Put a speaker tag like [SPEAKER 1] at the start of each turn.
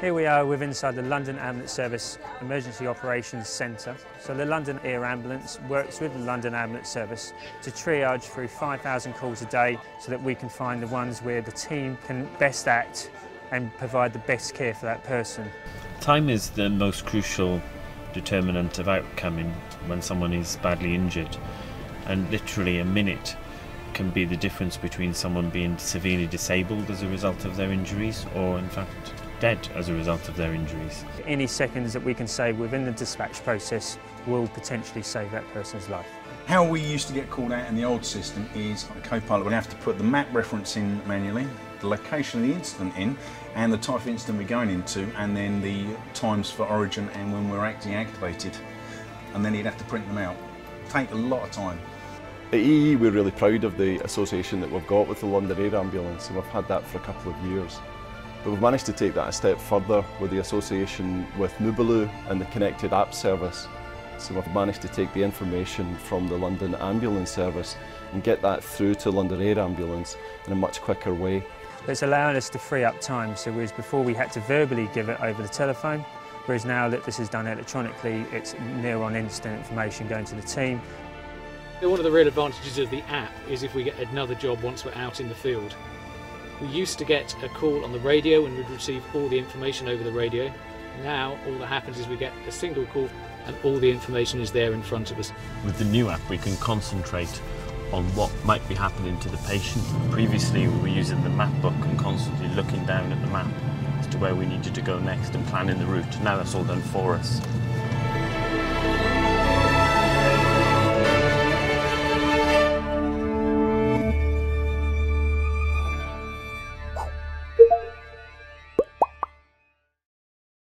[SPEAKER 1] Here we are within inside the London Ambulance Service Emergency Operations Centre. So the London Air Ambulance works with the London Ambulance Service to triage through 5,000 calls a day so that we can find the ones where the team can best act and provide the best care for that person.
[SPEAKER 2] Time is the most crucial determinant of outcome in when someone is badly injured and literally a minute can be the difference between someone being severely disabled as a result of their injuries or in fact dead as a result of their injuries.
[SPEAKER 1] Any seconds that we can save within the dispatch process will potentially save that person's life.
[SPEAKER 3] How we used to get called out in the old system is a co-pilot would have to put the map reference in manually, the location of the incident in, and the type of incident we're going into, and then the times for origin and when we're actually activated. And then he'd have to print them out. Take a lot of time.
[SPEAKER 4] At EE we're really proud of the association that we've got with the London Air Ambulance and we've had that for a couple of years. But we've managed to take that a step further with the association with Mubaloo and the Connected App Service. So we've managed to take the information from the London Ambulance Service and get that through to London Air Ambulance in a much quicker way.
[SPEAKER 1] It's allowing us to free up time, so whereas before we had to verbally give it over the telephone, whereas now that this is done electronically, it's near on instant information going to the team.
[SPEAKER 5] One of the real advantages of the app is if we get another job once we're out in the field. We used to get a call on the radio and we'd receive all the information over the radio. Now all that happens is we get a single call and all the information is there in front of us.
[SPEAKER 2] With the new app we can concentrate on what might be happening to the patient. Previously we were using the map book and constantly looking down at the map as to where we needed to go next and planning the route. Now that's all done for us.